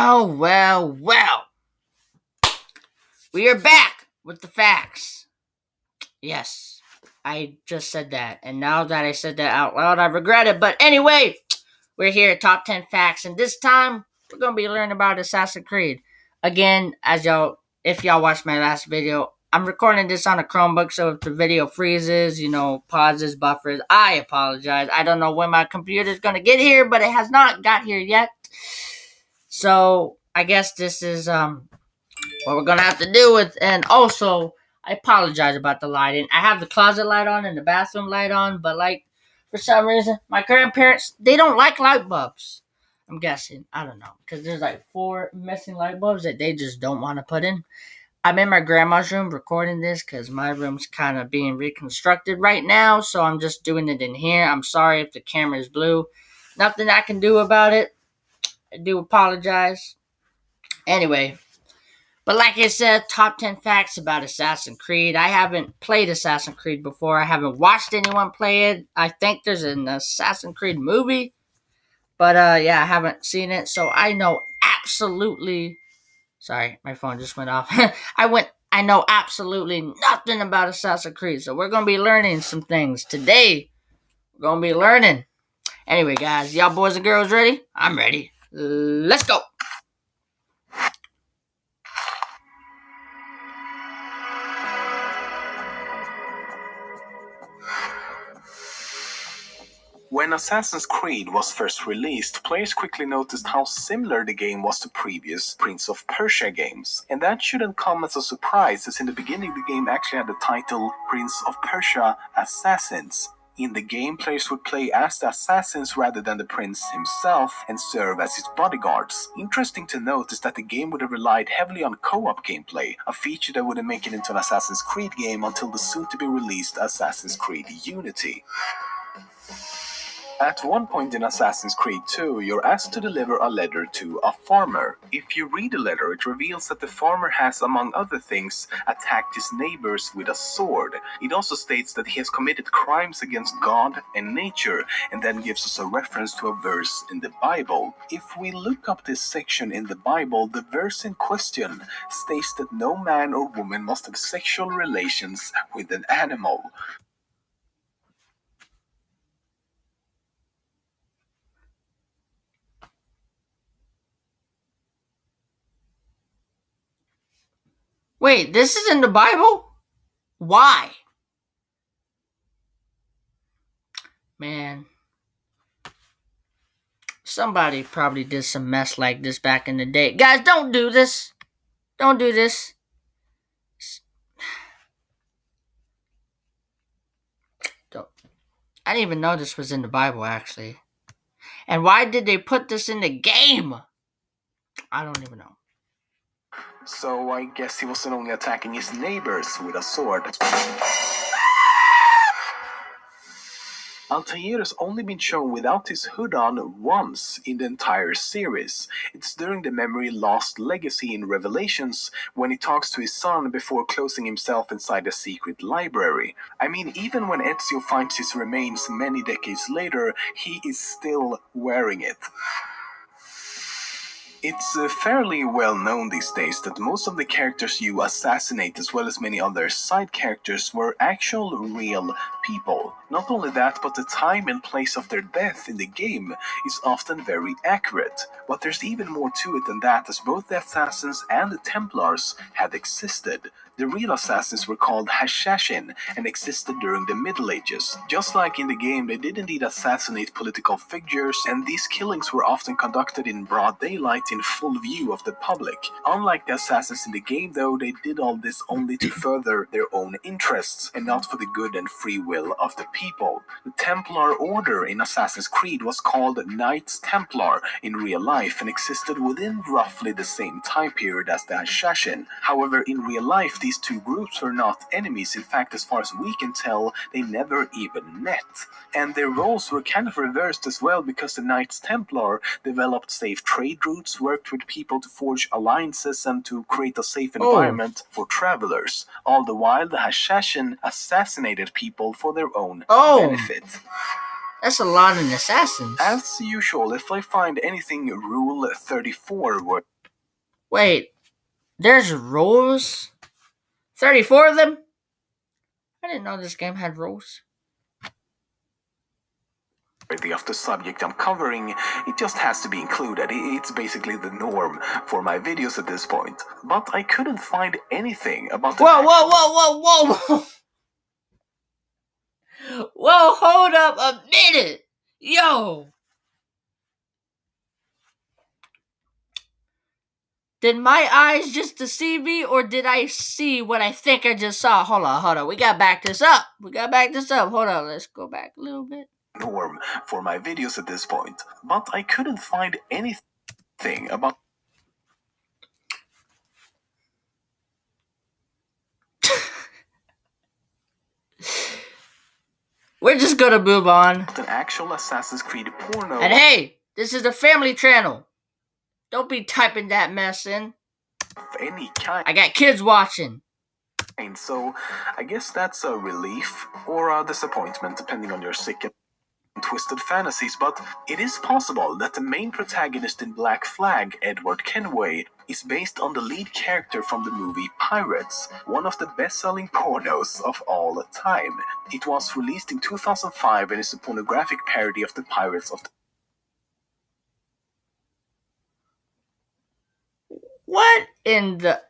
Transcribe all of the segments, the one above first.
Well, well, well. We are back with the facts. Yes, I just said that. And now that I said that out loud, I regret it. But anyway, we're here at Top 10 Facts. And this time, we're going to be learning about Assassin's Creed. Again, as y'all, if y'all watched my last video, I'm recording this on a Chromebook, so if the video freezes, you know, pauses, buffers, I apologize. I don't know when my computer's going to get here, but it has not got here yet. So, I guess this is um what we're going to have to do with and also I apologize about the lighting. I have the closet light on and the bathroom light on, but like for some reason, my grandparents they don't like light bulbs. I'm guessing. I don't know because there's like four missing light bulbs that they just don't want to put in. I'm in my grandma's room recording this because my room's kind of being reconstructed right now, so I'm just doing it in here. I'm sorry if the camera is blue. Nothing I can do about it. Do apologize. Anyway, but like I said, top 10 facts about Assassin's Creed. I haven't played Assassin's Creed before. I haven't watched anyone play it. I think there's an Assassin's Creed movie. But uh yeah, I haven't seen it, so I know absolutely Sorry, my phone just went off. I went I know absolutely nothing about Assassin's Creed, so we're gonna be learning some things today. We're gonna be learning. Anyway, guys, y'all boys and girls ready? I'm ready. Let's go. When Assassin's Creed was first released, players quickly noticed how similar the game was to previous Prince of Persia games. And that shouldn't come as a surprise, as in the beginning the game actually had the title Prince of Persia Assassins. In the game, players would play as the assassins rather than the prince himself and serve as his bodyguards. Interesting to note is that the game would have relied heavily on co-op gameplay, a feature that wouldn't make it into an Assassin's Creed game until the soon-to-be released Assassin's Creed Unity. At one point in Assassin's Creed 2, you're asked to deliver a letter to a farmer. If you read the letter, it reveals that the farmer has, among other things, attacked his neighbors with a sword. It also states that he has committed crimes against God and nature, and then gives us a reference to a verse in the Bible. If we look up this section in the Bible, the verse in question states that no man or woman must have sexual relations with an animal. Wait, this is in the Bible? Why? Man. Somebody probably did some mess like this back in the day. Guys, don't do this. Don't do this. Don't. I didn't even know this was in the Bible, actually. And why did they put this in the game? I don't even know. So I guess he wasn't only attacking his neighbors with a sword. Altair has only been shown without his hood on once in the entire series. It's during the memory Lost Legacy in Revelations when he talks to his son before closing himself inside a secret library. I mean, even when Ezio finds his remains many decades later, he is still wearing it. It's uh, fairly well known these days that most of the characters you assassinate, as well as many other side characters, were actual real people. Not only that, but the time and place of their death in the game is often very accurate. But there's even more to it than that, as both the assassins and the Templars had existed. The real assassins were called Hashashin and existed during the Middle Ages. Just like in the game, they did indeed assassinate political figures, and these killings were often conducted in broad daylight in full view of the public. Unlike the assassins in the game, though, they did all this only to further their own interests and not for the good and free will of the people. The Templar Order in Assassin's Creed was called Knights Templar in real life and existed within roughly the same time period as the Hashashin. However, in real life, these two groups were not enemies. In fact, as far as we can tell, they never even met. And their roles were kind of reversed as well because the Knights Templar developed safe trade routes, worked with people to forge alliances, and to create a safe oh. environment for travelers. All the while, the Hashashin assassinated people for their own Oh. benefit. That's a lot of assassins. As usual, if I find anything Rule 34 worth Wait, there's rules? 34 of them? I didn't know this game had rules. of the subject I'm covering, it just has to be included. It's basically the norm for my videos at this point. But I couldn't find anything about the Whoa, whoa, whoa, whoa, whoa! Whoa, hold up a minute! Yo! Did my eyes just deceive me, or did I see what I think I just saw? Hold on, hold on. We gotta back this up. We gotta back this up. Hold on, let's go back a little bit. norm for my videos at this point. But I couldn't find anything about We're just gonna move on. an actual Assassin's Creed porno. And hey, this is a family channel. Don't be typing that mess in. of any kind. I got kids watching. And so I guess that's a relief or a disappointment, depending on your sick and twisted fantasies. But it is possible that the main protagonist in Black Flag, Edward Kenway, is based on the lead character from the movie Pirates, one of the best-selling pornos of all time. It was released in 2005 and is a pornographic parody of the Pirates of the What in the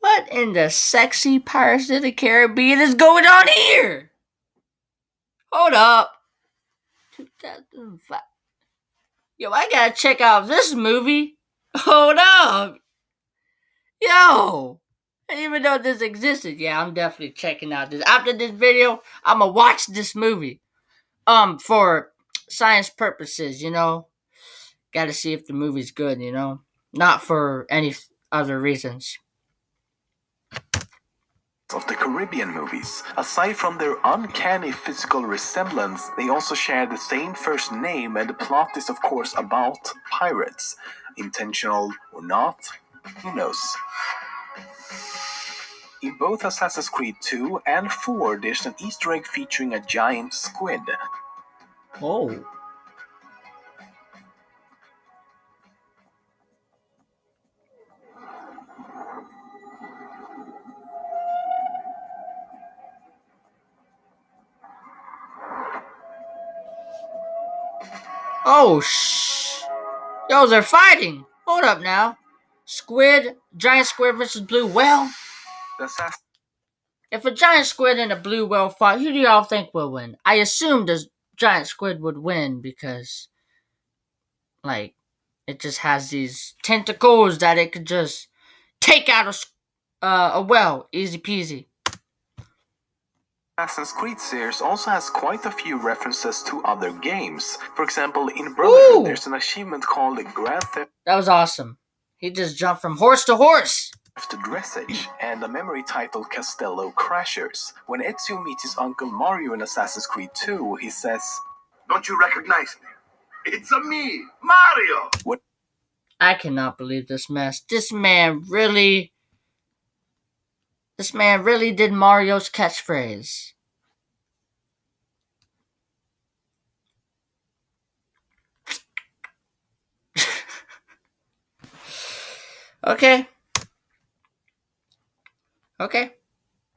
What in the sexy Pirates of the Caribbean is going on here? Hold up. 2005. Yo, I gotta check out this movie. Hold up. Yo. I didn't even know this existed. Yeah, I'm definitely checking out this. After this video, I'm gonna watch this movie. Um, for science purposes, you know. Gotta see if the movie's good, you know. Not for any other reasons. Of the Caribbean movies. Aside from their uncanny physical resemblance, they also share the same first name, and the plot is, of course, about pirates. Intentional or not, who knows? In both Assassin's Creed 2 and 4, there's an Easter egg featuring a giant squid. Oh. Oh, shh. Yo, they're fighting. Hold up now. Squid, giant squid versus blue whale. If a giant squid and a blue whale fight, who do y'all think will win? I assume the giant squid would win because, like, it just has these tentacles that it could just take out a, uh, a whale, easy peasy. Assassin's Creed series also has quite a few references to other games. For example, in Brotherhood, Ooh. there's an achievement called Grand Theft That was awesome. He just jumped from horse to horse. after dressage and a memory titled Castello Crashers. When Ezio meets his uncle Mario in Assassin's Creed 2, he says, Don't you recognize me? It's a me, Mario. I cannot believe this mess. This man really. This man really did Mario's catchphrase. okay. Okay.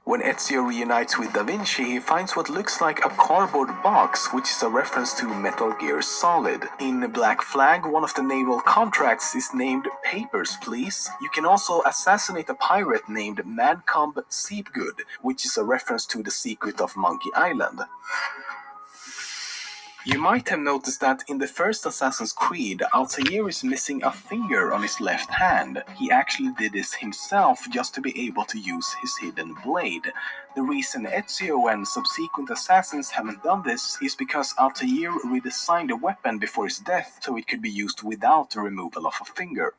When Ezio reunites with Da Vinci, he finds what looks like a cardboard box, which is a reference to Metal Gear Solid. In Black Flag, one of the naval contracts is named Papers, Please. You can also assassinate a pirate named Madcomb Seepgood, which is a reference to the secret of Monkey Island. You might have noticed that in the first Assassin's Creed, Altair is missing a finger on his left hand. He actually did this himself just to be able to use his hidden blade. The reason Ezio and subsequent assassins haven't done this is because Altair redesigned the weapon before his death so it could be used without the removal of a finger.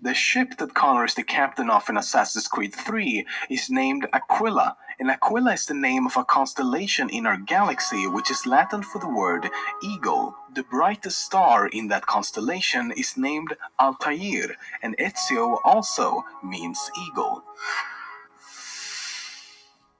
The ship that Connor is the captain of in Assassin's Creed 3 is named Aquila, and Aquila is the name of a constellation in our galaxy, which is Latin for the word eagle. The brightest star in that constellation is named Altair, and Ezio also means eagle.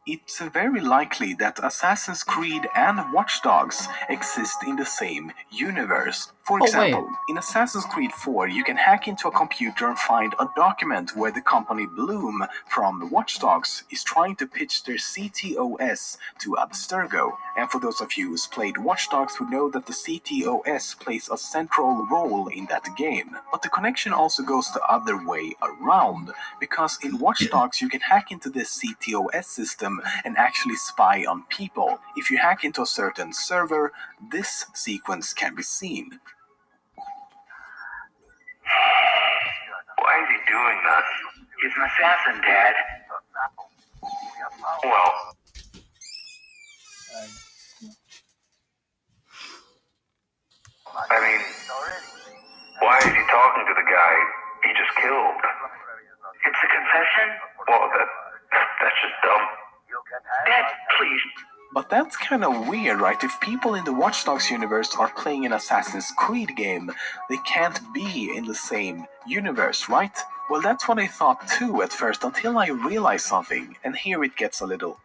it's very likely that Assassin's Creed and Watch Dogs exist in the same universe. For Oh, example, in Assassin's Creed 4, you can hack into a computer and find a document where the company Blume from Watch Dogs is trying to pitch their CTOS to Abstergo. And for those of you who's played Watch Dogs would know that the CTOS plays a central role in that game. But the connection also goes the other way around, because in Watch Dogs you can hack into this CTOS system and actually spy on people. If you hack into a certain server, this sequence can be seen. Why is he doing this? He's an assassin, Dad. Well, I mean, why is he talking to the guy he just killed? It's a confession? Well, that that's just dumb. Dad, please. But that's kind of weird, right? If people in the Watch Dogs universe are playing an Assassin's Creed game, they can't be in the same universe, right? Well, that's what I thought too at first until I realized something, and here it gets a little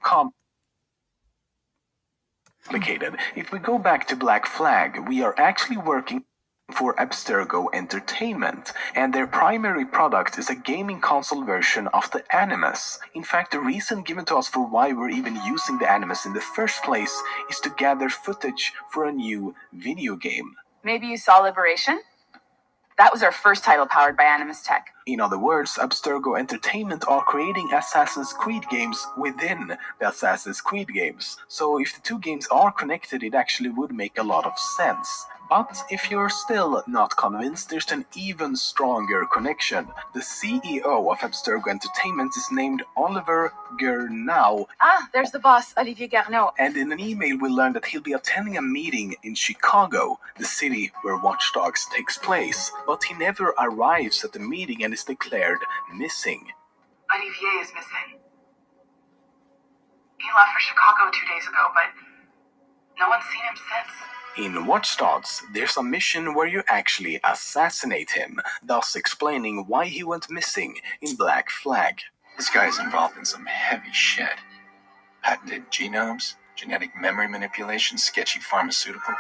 complicated. If we go back to Black Flag, we are actually working for Abstergo Entertainment, and their primary product is a gaming console version of the Animus. In fact, the reason given to us for why we're even using the Animus in the first place is to gather footage for a new video game. Maybe you saw Liberation? That was our first title powered by Animus Tech. In other words, Abstergo Entertainment are creating Assassin's Creed games within the Assassin's Creed games. So if the two games are connected, it actually would make a lot of sense. But if you're still not convinced, there's an even stronger connection. The CEO of Abstergo Entertainment is named Oliver Garneau, Ah, there's the boss, Olivier Garneau. and in an email we learned that he'll be attending a meeting in Chicago, the city where Watch Dogs takes place. But he never arrives at the meeting and is declared missing. Olivier is missing. He left for Chicago two days ago, but no one's seen him since. In Watch Dogs, there's a mission where you actually assassinate him, thus explaining why he went missing in Black Flag. This guy's involved in some heavy shit. Patented genomes, genetic memory manipulation, sketchy pharmaceuticals.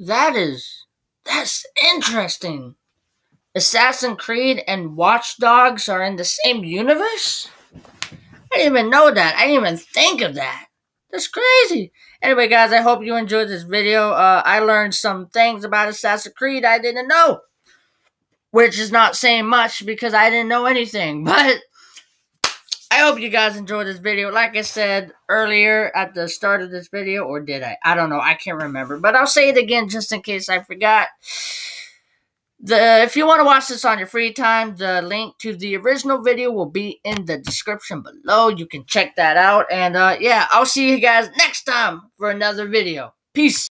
That is interesting. Assassin's Creed and Watch Dogs are in the same universe? I didn't even know that. I didn't even think of that. That's crazy. Anyway, guys, I hope you enjoyed this video. Uh, I learned some things about Assassin's Creed I didn't know. Which is not saying much because I didn't know anything. But I hope you guys enjoyed this video. Like I said earlier at the start of this video, or did I? I don't know. I can't remember. But I'll say it again just in case I forgot. The if you want to watch this on your free time, the link to the original video will be in the description below. You can check that out. And uh yeah, I'll see you guys next time for another video. Peace.